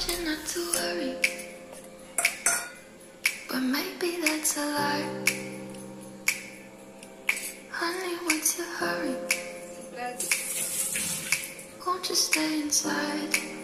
told you not to worry But maybe that's a lie Honey, what's your hurry? Won't you stay inside?